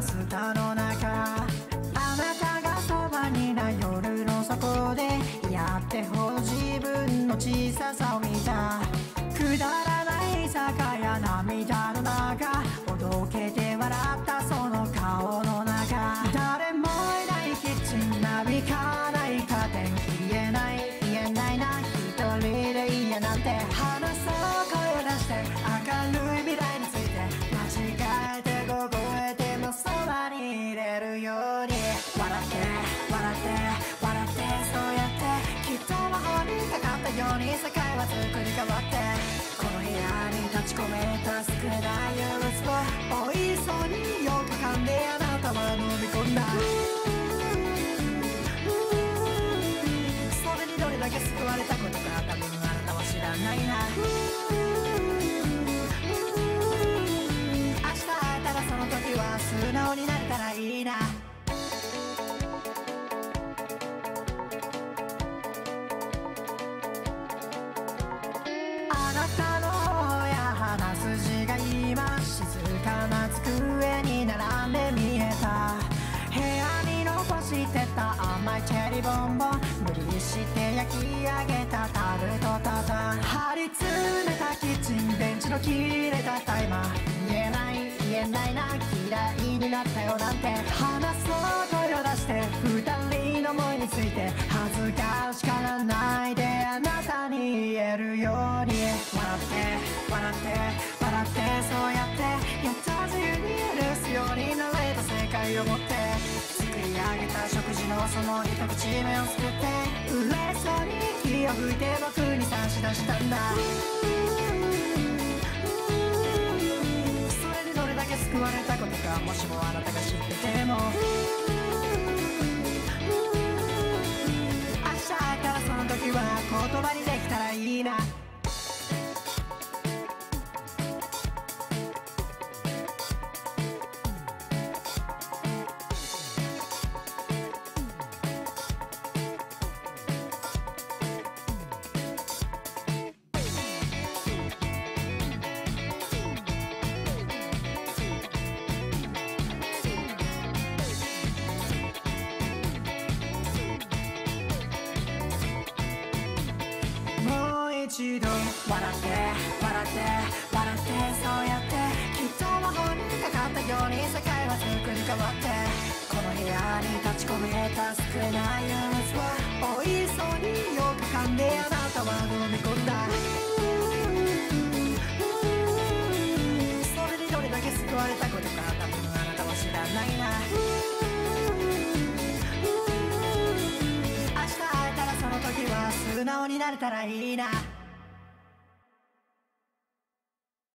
スタの中。あなたがそばにいた夜の底でやってほ自分の小ささを見た。に世界は作り変わってこの部屋に立ち込めた少ない憂鬱を美味しそうによく噛んであなたは飲み込んだ。それにどれだけ救われたことか多分あなたは知らないな。明日会えたらその時は素直になれたらいいな。あなたの方や鼻筋が今静かな机に並んで見えた。部屋に残してた甘いチェリーボンボ。ン無理して焼き上げたタルトタタン張り詰めたキッチンベンチの切れたタイマー。言えない言えないな嫌いになったよなんて。話そう声を出して二人の思いについて恥ずかを持って作り上げた食事のその一口目をすくって嬉しそうに息を吹いて僕に差し出したんだ。それでどれだけ救われたことかもしもあなたが知ってても。明日会えたらその時は言葉にできたらいいな。一度笑って笑って笑ってそうやってきっと魔法にかかったように世界は作り変わってこの部屋に立ち込めた少ない憂鬱は美味しそうによく噛んであなたは飲み込んだ。それにどれだけ救われたことか多分あなたは知らないな。明日会えたらその時は素直になれたらいいな。